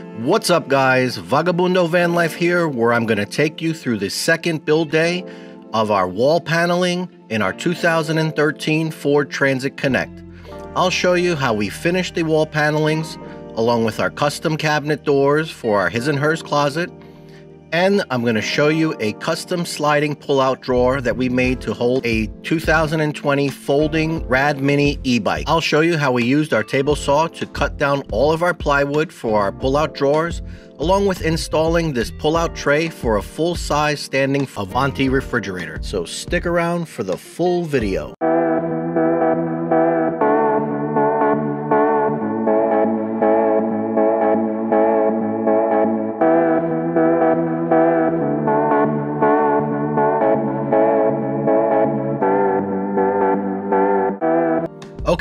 What's up, guys? Vagabundo Van Life here, where I'm going to take you through the second build day of our wall paneling in our 2013 Ford Transit Connect. I'll show you how we finished the wall panelings along with our custom cabinet doors for our His and Hers closet and I'm going to show you a custom sliding pull-out drawer that we made to hold a 2020 folding Rad Mini e-bike. I'll show you how we used our table saw to cut down all of our plywood for our pull-out drawers, along with installing this pull-out tray for a full-size standing Avanti refrigerator. So stick around for the full video.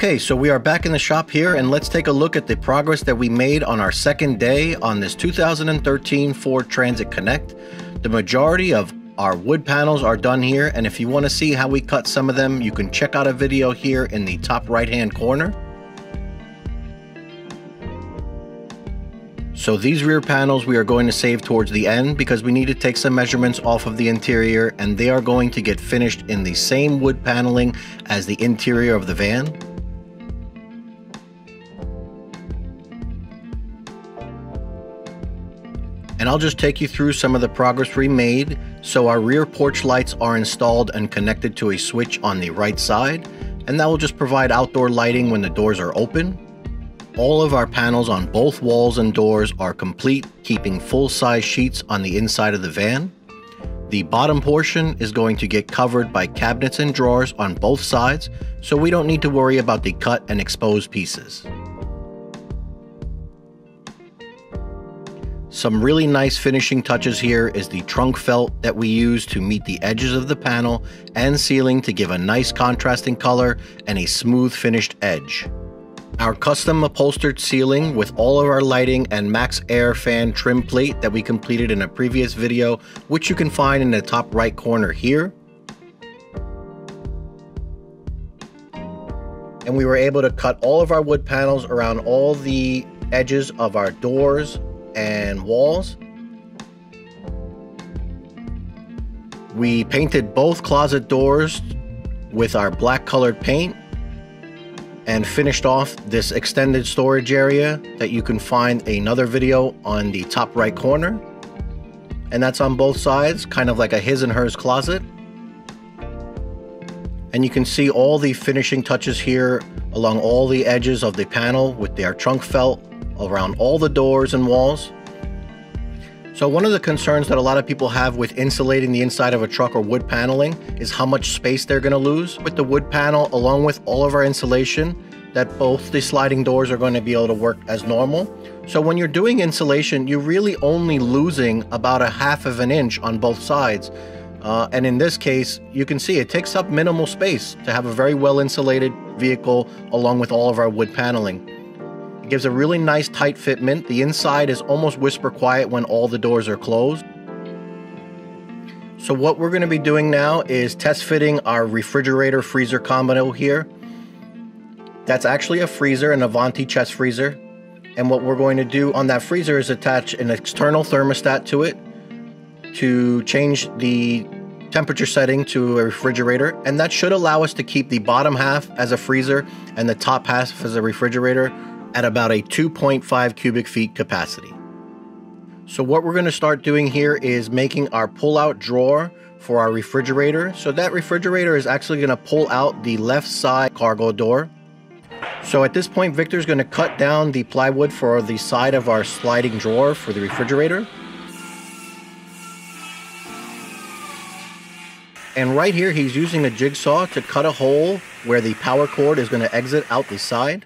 Okay, so we are back in the shop here and let's take a look at the progress that we made on our second day on this 2013 Ford Transit Connect. The majority of our wood panels are done here and if you want to see how we cut some of them, you can check out a video here in the top right hand corner. So these rear panels we are going to save towards the end because we need to take some measurements off of the interior and they are going to get finished in the same wood paneling as the interior of the van. And I'll just take you through some of the progress we made. So our rear porch lights are installed and connected to a switch on the right side, and that will just provide outdoor lighting when the doors are open. All of our panels on both walls and doors are complete, keeping full-size sheets on the inside of the van. The bottom portion is going to get covered by cabinets and drawers on both sides, so we don't need to worry about the cut and exposed pieces. Some really nice finishing touches here is the trunk felt that we use to meet the edges of the panel and ceiling to give a nice contrasting color and a smooth finished edge. Our custom upholstered ceiling with all of our lighting and Maxxair fan trim plate that we completed in a previous video, which you can find in the top right corner here. And we were able to cut all of our wood panels around all the edges of our doors, and walls. We painted both closet doors with our black colored paint and finished off this extended storage area that you can find another video on the top right corner. And that's on both sides, kind of like a his and hers closet. And you can see all the finishing touches here along all the edges of the panel with their trunk felt around all the doors and walls. So one of the concerns that a lot of people have with insulating the inside of a truck or wood paneling is how much space they're going to lose. With the wood panel, along with all of our insulation, that both the sliding doors are going to be able to work as normal. So when you're doing insulation, you're really only losing about a half of an inch on both sides. Uh, and in this case, you can see it takes up minimal space to have a very well insulated vehicle along with all of our wood paneling. It gives a really nice tight fitment. The inside is almost whisper quiet when all the doors are closed. So what we're going to be doing now is test fitting our refrigerator freezer combo here. That's actually a freezer, an Avanti chest freezer. And what we're going to do on that freezer is attach an external thermostat to it to change the temperature setting to a refrigerator. And that should allow us to keep the bottom half as a freezer and the top half as a refrigerator at about a 2.5 cubic feet capacity. So what we're going to start doing here is making our pull-out drawer for our refrigerator. So that refrigerator is actually going to pull out the left side cargo door. So at this point, Victor's going to cut down the plywood for the side of our sliding drawer for the refrigerator. And right here, he's using a jigsaw to cut a hole where the power cord is going to exit out the side.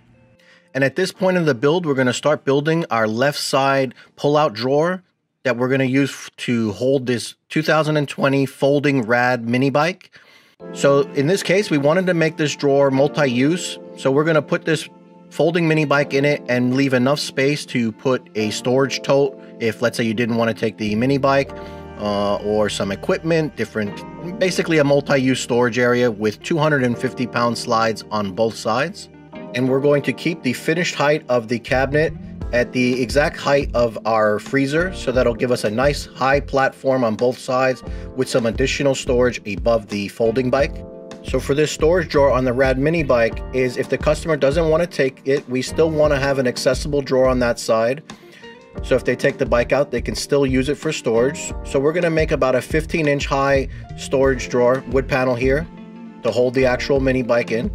And at this point in the build, we're going to start building our left side pull-out drawer that we're going to use to hold this 2020 folding rad mini bike. So in this case, we wanted to make this drawer multi-use. So we're going to put this folding mini bike in it and leave enough space to put a storage tote if let's say you didn't want to take the mini bike uh, or some equipment, different, basically a multi-use storage area with 250 pound slides on both sides and we're going to keep the finished height of the cabinet at the exact height of our freezer. So that'll give us a nice high platform on both sides with some additional storage above the folding bike. So for this storage drawer on the Rad Mini bike is if the customer doesn't want to take it, we still want to have an accessible drawer on that side. So if they take the bike out, they can still use it for storage. So we're going to make about a 15 inch high storage drawer wood panel here to hold the actual mini bike in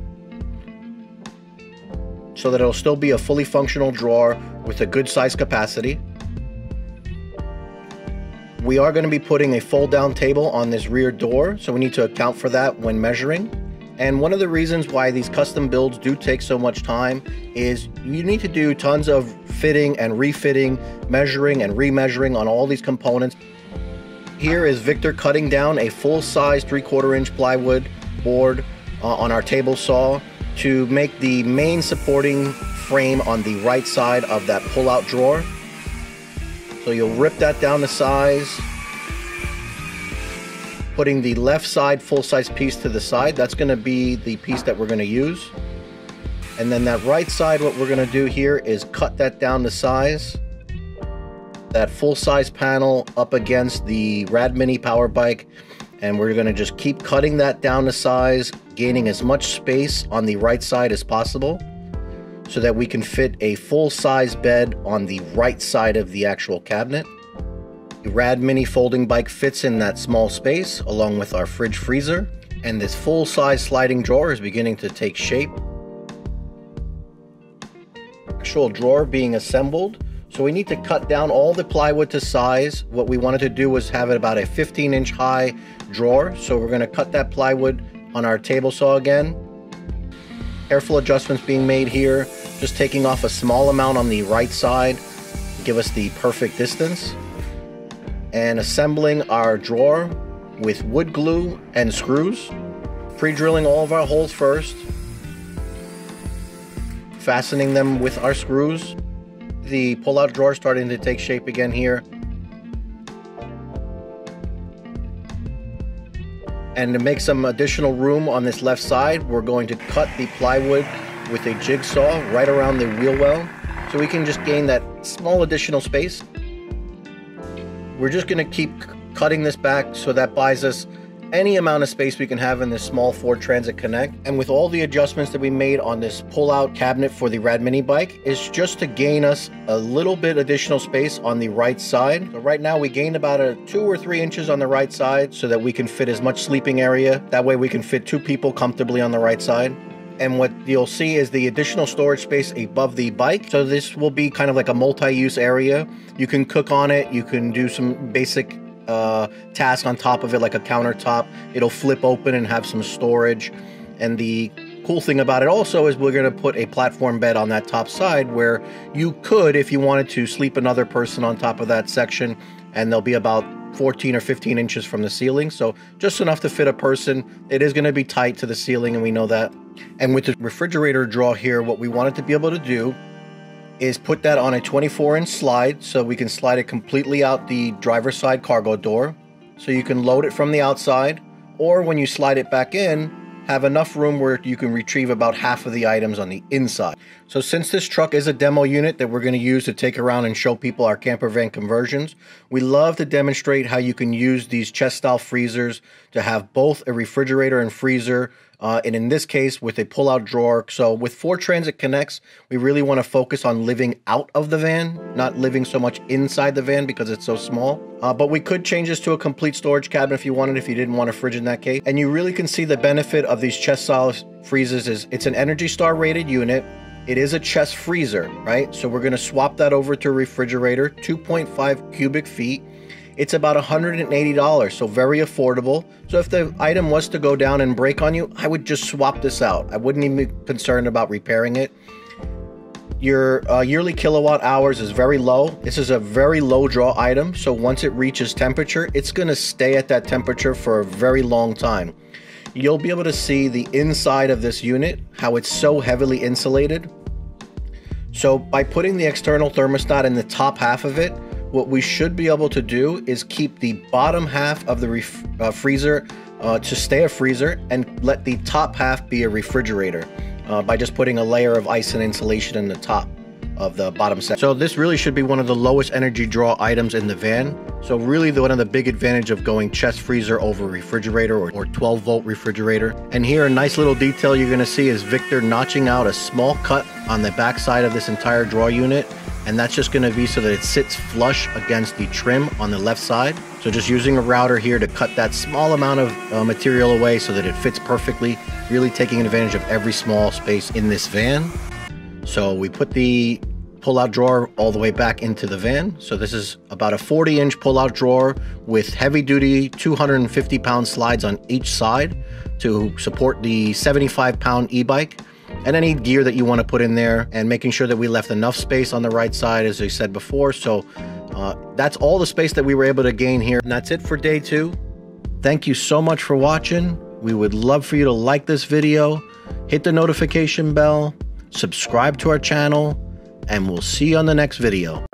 so that it'll still be a fully functional drawer with a good size capacity. We are going to be putting a fold down table on this rear door, so we need to account for that when measuring. And one of the reasons why these custom builds do take so much time is you need to do tons of fitting and refitting, measuring and remeasuring on all these components. Here is Victor cutting down a full-size 3 quarter inch plywood board uh, on our table saw to make the main supporting frame on the right side of that pull-out drawer. So you'll rip that down to size, putting the left side full-size piece to the side. That's going to be the piece that we're going to use. And then that right side, what we're going to do here is cut that down to size. That full-size panel up against the Rad Mini power bike and we're going to just keep cutting that down to size, gaining as much space on the right side as possible so that we can fit a full-size bed on the right side of the actual cabinet. The Rad Mini folding bike fits in that small space along with our fridge freezer and this full-size sliding drawer is beginning to take shape. Actual drawer being assembled so we need to cut down all the plywood to size. What we wanted to do was have it about a 15 inch high drawer. So we're gonna cut that plywood on our table saw again. Careful adjustments being made here. Just taking off a small amount on the right side, give us the perfect distance. And assembling our drawer with wood glue and screws. Pre-drilling all of our holes first. Fastening them with our screws the pull-out drawer starting to take shape again here. And to make some additional room on this left side, we're going to cut the plywood with a jigsaw right around the wheel well so we can just gain that small additional space. We're just going to keep cutting this back so that buys us any amount of space we can have in this small Ford Transit Connect. And with all the adjustments that we made on this pull-out cabinet for the Rad Mini bike, is just to gain us a little bit additional space on the right side. So right now we gained about a two or three inches on the right side so that we can fit as much sleeping area. That way we can fit two people comfortably on the right side. And what you'll see is the additional storage space above the bike. So this will be kind of like a multi-use area. You can cook on it. You can do some basic uh, task on top of it, like a countertop. It'll flip open and have some storage. And the cool thing about it also is we're going to put a platform bed on that top side where you could, if you wanted to, sleep another person on top of that section, and they'll be about 14 or 15 inches from the ceiling. So just enough to fit a person. It is going to be tight to the ceiling, and we know that. And with the refrigerator draw here, what we wanted to be able to do is put that on a 24 inch slide so we can slide it completely out the driver's side cargo door. So you can load it from the outside, or when you slide it back in, have enough room where you can retrieve about half of the items on the inside. So since this truck is a demo unit that we're going to use to take around and show people our camper van conversions, we love to demonstrate how you can use these chest style freezers to have both a refrigerator and freezer uh, and in this case with a pull-out drawer. So with Ford Transit Connects, we really want to focus on living out of the van, not living so much inside the van because it's so small. Uh, but we could change this to a complete storage cabinet if you wanted, if you didn't want a fridge in that case. And you really can see the benefit of these chest style freezers is it's an Energy Star rated unit. It is a chest freezer, right? So we're going to swap that over to a refrigerator, 2.5 cubic feet. It's about $180, so very affordable. So if the item was to go down and break on you, I would just swap this out. I wouldn't even be concerned about repairing it. Your uh, yearly kilowatt hours is very low. This is a very low draw item, so once it reaches temperature, it's going to stay at that temperature for a very long time. You'll be able to see the inside of this unit, how it's so heavily insulated. So by putting the external thermostat in the top half of it, what we should be able to do is keep the bottom half of the ref- uh, freezer uh, to stay a freezer and let the top half be a refrigerator uh, by just putting a layer of ice and insulation in the top of the bottom set. So this really should be one of the lowest energy draw items in the van. So really the, one of the big advantage of going chest freezer over refrigerator or, or 12 volt refrigerator. And here a nice little detail you're gonna see is Victor notching out a small cut on the back side of this entire draw unit. And that's just gonna be so that it sits flush against the trim on the left side. So just using a router here to cut that small amount of uh, material away so that it fits perfectly, really taking advantage of every small space in this van. So we put the pull-out drawer all the way back into the van. So this is about a 40 inch pull-out drawer with heavy duty 250 pound slides on each side to support the 75 pound e-bike and any gear that you want to put in there and making sure that we left enough space on the right side as I said before. So uh, that's all the space that we were able to gain here. And that's it for day two. Thank you so much for watching. We would love for you to like this video, hit the notification bell, subscribe to our channel, and we'll see you on the next video.